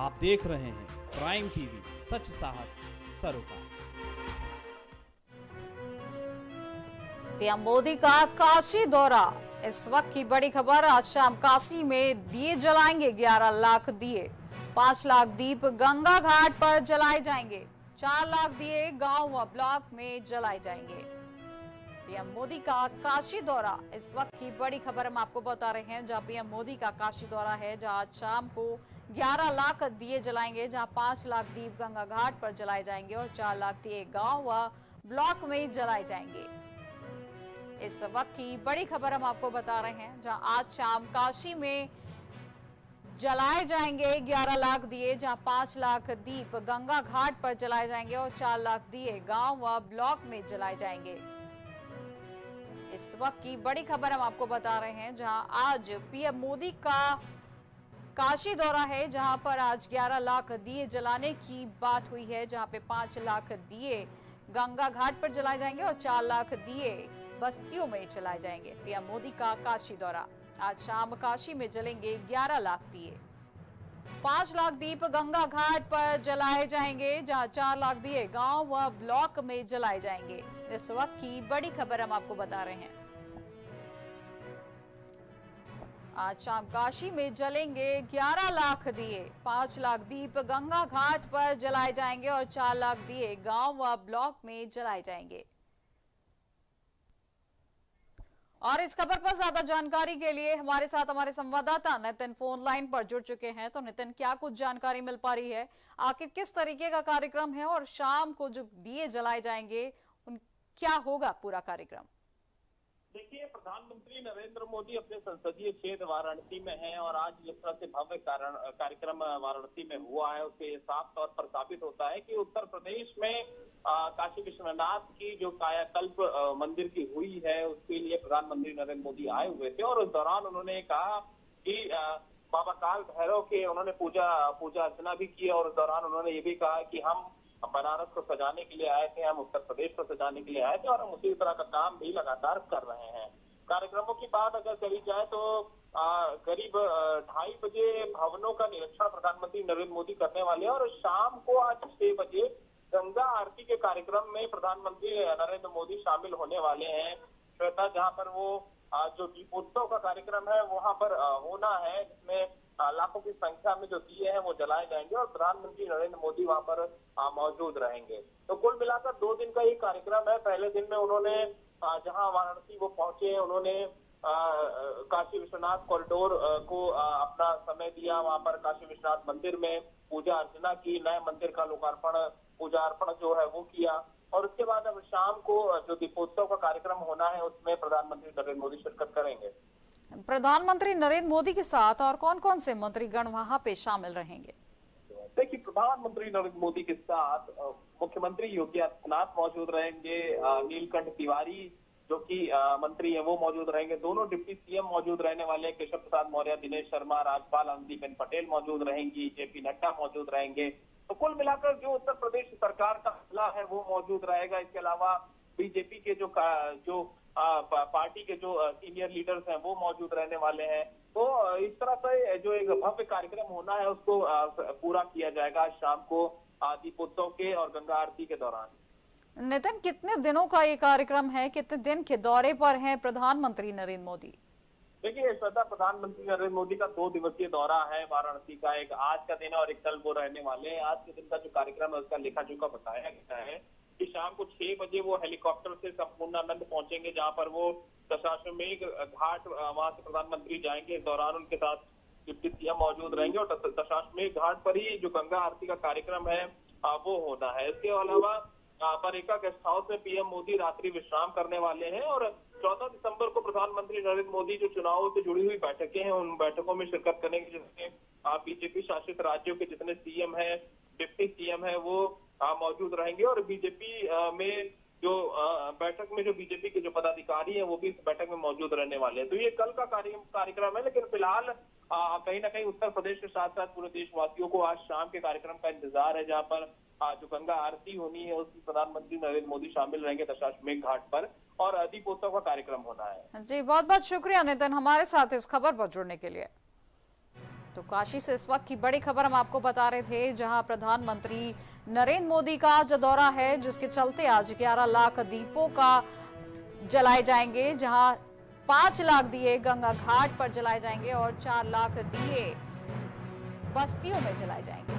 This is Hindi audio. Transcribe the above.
आप देख रहे हैं प्राइम टीवी, सच साहस, सरोकार। पीएम मोदी का काशी दौरा। इस वक्त की बड़ी खबर, आज शाम काशी में दिए जलाएँगे 11 लाख दिए। 5 लाख दीप गंगा घाट पर जलाए जाएँगे। 4 लाख दिए गाँव व ब्लॉक में जलाए जाएँगे। पीएम मोदी का काशी दौरा। इस वक्त की बड़ी खबर हम आपको बता रहे हैं, जहाँ पीएम मोदी का काशी दौरा है, जहाँ आज शाम को 11 लाख दिए जलाएँगे, जहाँ 5 लाख दीप गंगा घाट पर जलाए जाएँगे और 4 लाख दिए गाँव व ब्लॉक में जलाए जाएँगे। इस वक्त की बड़ी खबर हम आपको बता रहे हैं, जहाँ आज शाम काशी में जलाए जाएँगे 11 लाख दिए, जहाँ 5 लाख दीप गंगा घाट पर जलाए जाएँगे और 4 लाख दिए गाँव व ब्लॉक में जलाए जाएँगे। इस वक्त की बड़ी खबर हम आपको बता रहे हैं, जहाँ आज पीएम मोदी का काशी दौरा है, जहाँ पर आज 11 लाख दिए जलाने की बात हुई है, जहाँ पे 5 लाख दिए गंगा घाट पर जलाए जाएँगे और 4 लाख दिए बस्तियों में जलाए जाएँगे। पीएम मोदी का काशी दौरा, आज शाम काशी में जलेंगे 11 लाख दिए। पाँच लाख दीप गंगा घाट पर जलाए जाएँगे, जहाँ चार लाख दिए गाँव व ब्लॉक में जलाए जाएँगे। इस वक्त की बड़ी खबर हम आपको बता रहे हैं। आज शाम काशी में जलेंगे 11 लाख दिए। पाँच लाख दीप गंगा घाट पर जलाए जाएँगे और चार लाख दिए गाँव व ब्लॉक में जलाए जाएँगे। और इस खबर पर ज़्यादा जानकारी के लिए हमारे साथ हमारे संवाददाता नितिन फ़ोन लाइन पर जुड़ चुके हैं। तो नितिन, क्या कुछ जानकारी मिल पा रही है? आखिर किस तरीके का कार्यक्रम है और शाम को जो दिए जलाए जाएँगे, उन क्या होगा पूरा कार्यक्रम? देखिए, प्रधानमंत्री नरेंद्र मोदी अपने संसदीय क्षेत्र वाराणसी में हैं और आज जिस तरह से भव्य कार्यक्रम वाराणसी में हुआ है उससे साफ़ तौर पर साबित होता है कि उत्तर प्रदेश में काशी विश्वनाथ की जो कायाकल्प मंदिर की हुई है, उसके लिए प्रधानमंत्री नरेंद्र मोदी आए हुए थे और उस दौरान उन्होंने कहा कि बाबा काल भैरव के उन्होंने पूजा पूजा अर्चना भी की और उस दौरान उन्होंने ये भी कहा कि हम बनारस को सजाने के लिए आए थे, हम उत्तर प्रदेश को सजाने के लिए आए थे और हम उसी तरह का काम भी लगातार कर रहे हैं। कार्यक्रमों की बात अगर करी जाए तो करीब ढाई बजे भवनों का निरीक्षण प्रधानमंत्री नरेंद्र मोदी करने वाले हैं और शाम को आज छह बजे गंगा आरती के कार्यक्रम में प्रधानमंत्री नरेंद्र मोदी शामिल होने वाले हैं। श्वेता, जहाँ पर वो जो दीपोत्सव का कार्यक्रम है, वहाँ पर होना है, जिसमें लाखों की संख्या में जो दिए हैं, वो जलाए जाएँगे और प्रधानमंत्री नरेंद्र मोदी वहाँ पर मौजूद रहेंगे। तो कुल मिलाकर दो दिन का ये कार्यक्रम है। पहले दिन में उन्होंने जहाँ वाराणसी वो पहुँचे, उन्होंने काशी विश्वनाथ कॉरिडोर को अपना समय दिया। वहाँ पर काशी विश्वनाथ मंदिर में पूजा अर्चना की, नए मंदिर का लोकार्पण, पूजा अर्पण जो है वो किया। और उसके बाद अब शाम को, जो दीपोत्सव का कार्यक्रम होना है, उसमें प्रधानमंत्री नरेंद्र मोदी शिरकत करेंगे। प्रधानमंत्री नरेंद्र मोदी के साथ और कौन कौन से मंत्रीगण वहाँ पे शामिल रहेंगे? देखिए, प्रधानमंत्री नरेंद्र मोदी के साथ मुख्यमंत्री योगी आदित्यनाथ मौजूद रहेंगे नीलकंठ तिवारी जो कि मंत्री है, वो मौजूद रहेंगे। दोनों डिप्टी सीएम मौजूद रहने वाले हैं। केशव प्रसाद मौर्य, दिनेश शर्मा, राज्यपाल आनंदीबेन पटेल मौजूद रहेंगी, जेपी नड्डा मौजूद रहेंगे। तो कुल मिलाकर जो उत्तर प्रदेश सरकार का हमला है, वो मौजूद रहेगा। इसके अलावा बीजेपी के जो जो पार्टी के जो सीनियर लीडर्स हैं वो मौजूद रहने वाले हैं। तो इस तरह से जो एक भव्य कार्यक्रम होना है उसको पूरा किया जाएगा शाम को दीपोत्सव के और गंगा आरती के दौरान। नितिन कितने दिनों का ये कार्यक्रम है? कितने दिन के दौरे पर हैं प्रधानमंत्री नरेंद्र मोदी? देखिए श्रद्धा प्रधानमंत्री नरेंद्र मोदी का दो दिवसीय दौरा है वाराणसी का एक आज का दिन और एक कल वो रहने वाले हैं। आज के दिन का जो कार्यक्रम है उसका लेखा जोखा बताया गया है। कि शाम को छह बजे वो हेलीकॉप्टर से संपूर्णानंद पहुँचेंगे, जहाँ पर वो दशाश्वमेघ घाट वहाँ से प्रधानमंत्री जाएँगे। इस दौरान उनके साथ डिप्टी सीएम मौजूद रहेंगे और दशाश्वमेघ घाट पर ही जो गंगा आरती का कार्यक्रम है वो होना है। इसके अलावा परेका गेस्ट हाउस में पीएम मोदी रात्रि विश्राम करने वाले हैं और 14 दिसंबर को प्रधानमंत्री नरेंद्र मोदी जो चुनाव से जुड़ी हुई बैठकें हैं, उन बैठकों में शिरकत करेंगे जिसमें बीजेपी शासित राज्यों के जितने सीएम है, डिप्टी सीएम है, वो मौजूद रहेंगे और बीजेपी में जो बैठक में जो बीजेपी के जो पदाधिकारी हैं, वो भी इस बैठक में मौजूद रहने वाले हैं। तो ये कल का कार्यक्रम है, लेकिन फ़िलहाल कहीं ना कहीं उत्तर प्रदेश के साथ साथ पूरे देशवासियों को आज शाम के कार्यक्रम का इंतज़ार है, जहाँ पर जो गंगा आरती होनी है उसमें प्रधानमंत्री नरेंद्र मोदी शामिल रहेंगे दशाश्वमेघ घाट पर, और दीपोत्सव का कार्यक्रम होना है। जी बहुत बहुत शुक्रिया नितिन हमारे साथ इस खबर पर जुड़ने के लिए। तो काशी से इस वक्त की बड़ी खबर हम आपको बता रहे थे, जहाँ प्रधानमंत्री नरेंद्र मोदी का आज दौरा है, जिसके चलते आज 11 लाख दीपों का जलाए जाएँगे, जहाँ पाँच लाख दिए गंगा घाट पर जलाए जाएँगे और चार लाख दिए बस्तियों में जलाए जाएँगे।